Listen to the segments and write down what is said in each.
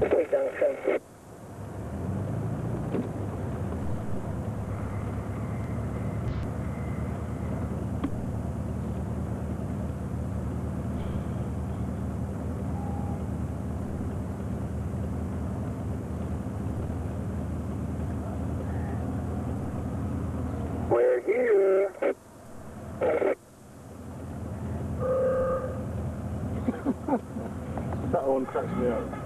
Please. We're here. that one cracks me up.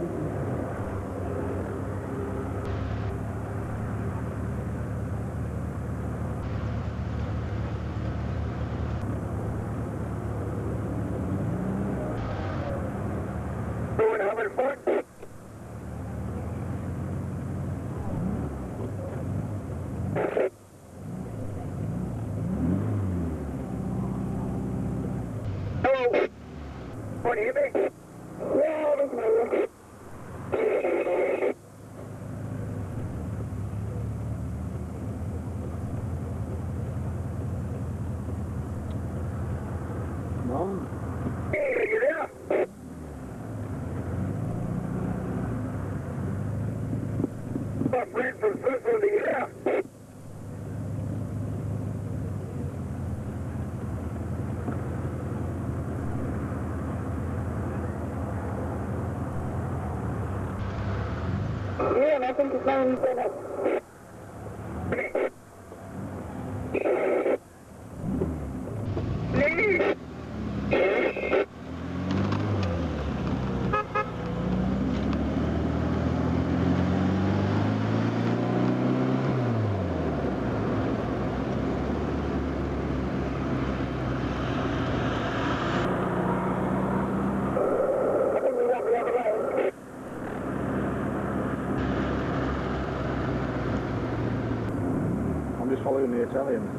What do you? and I think his name's Bennett. tell him.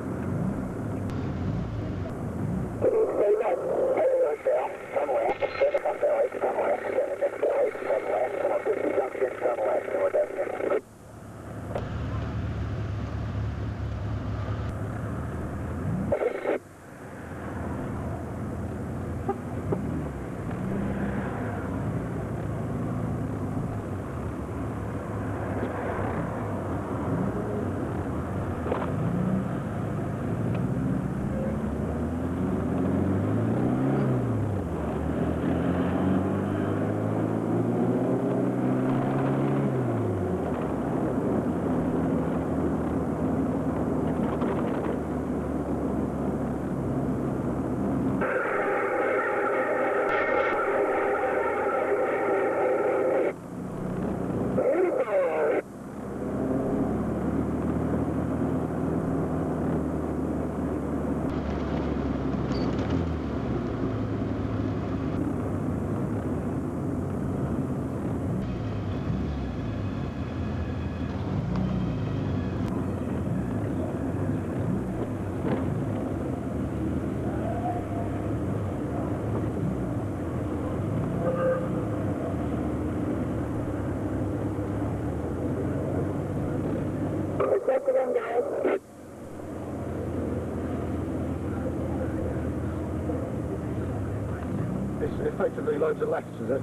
effectively loads of left, is it?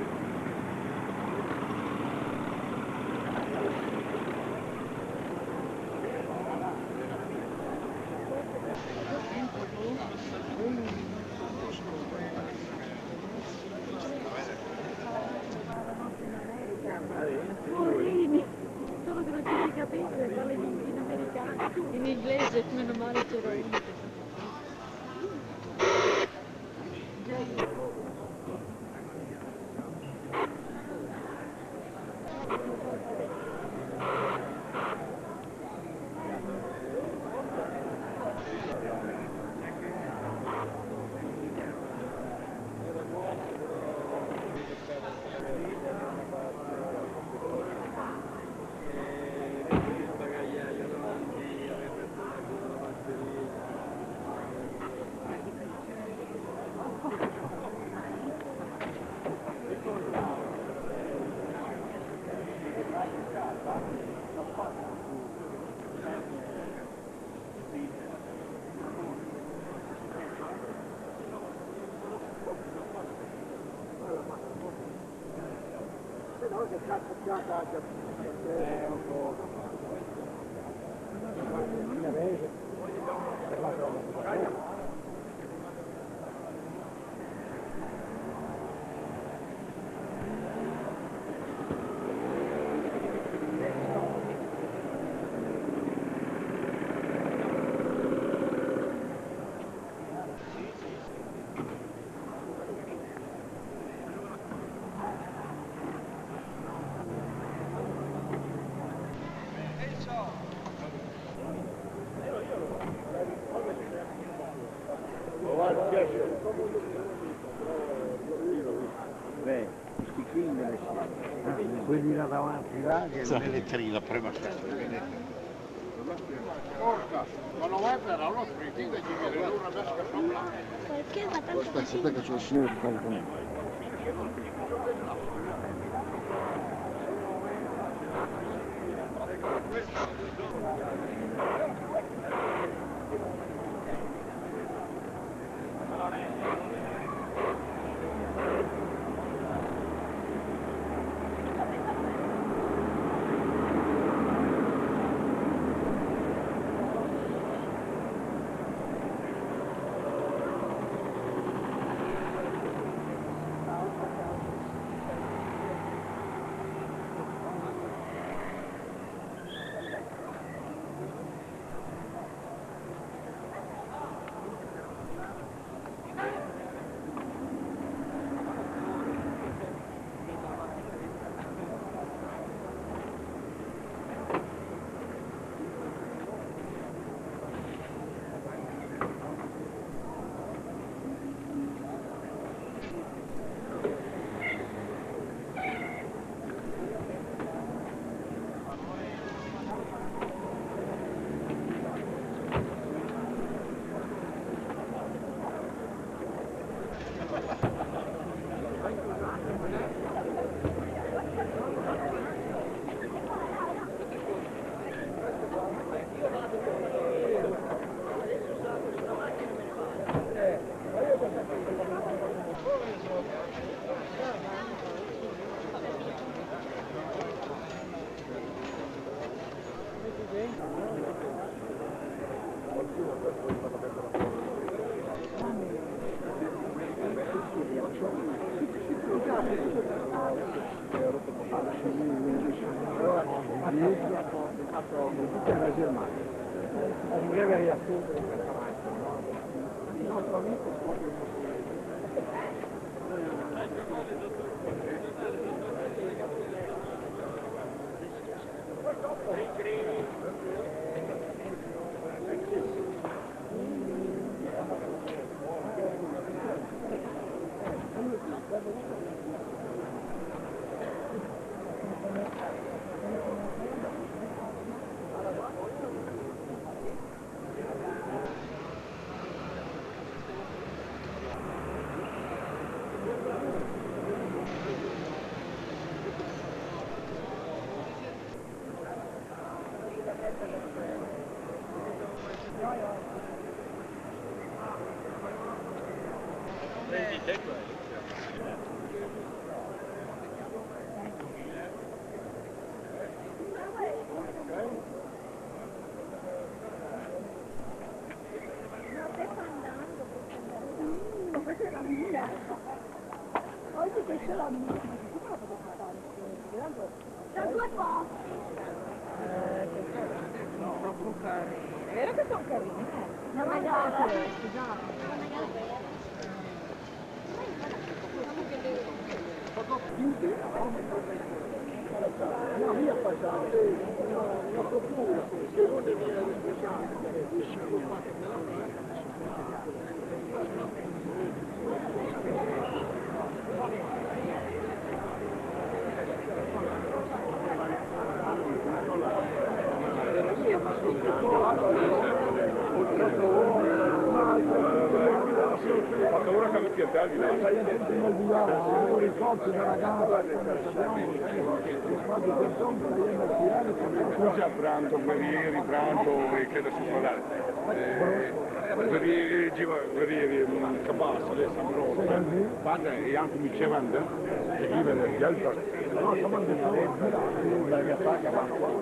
É. si- quelli là davanti là che Sì. me le trila prima. Porca, ma non è per allora smettete di vedere una pesca sopra. Perché fa tanto Aspetta, così? aspetta che c'è il signore approfondiamo Germania. Un breve riassunto di questa macchina. Il nostro amico scopre il suo vide una via passante, una, una procura che non è mia responsabile, nessuno fa che me la Thank you. Scusa Branto, Guerrieri, Branto e credo si stradale. Guerrieri, Guerrieri, Cabas, adesso Ambrose, padre e anche mi dicevano che vive nel Gelber. No, siamo andati la mia paglia vanno qua in